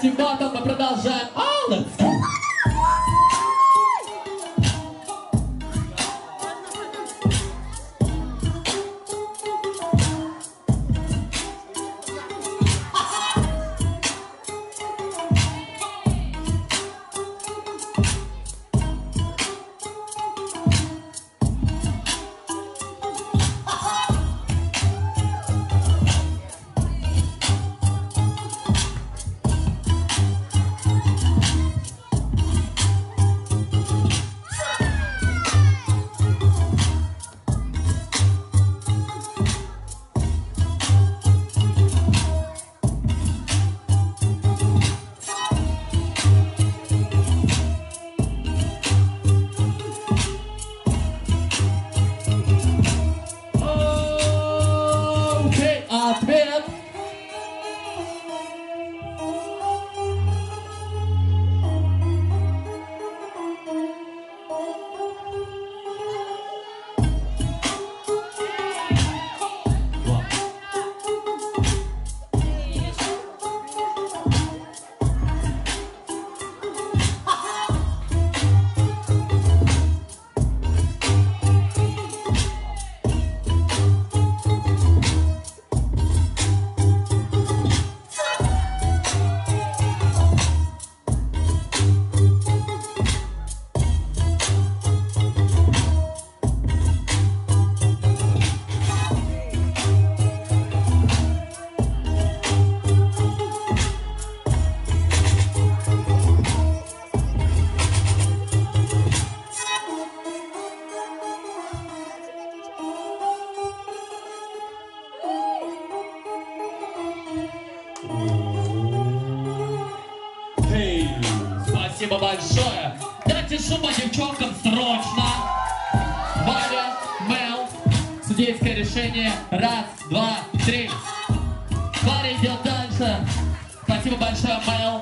третьим матом мы продолжаем. Спасибо большое. Дайте шума девчонкам срочно. Валя, Мел, судейское решение. Раз, два, три. Валя идет дальше. Спасибо большое, Мел.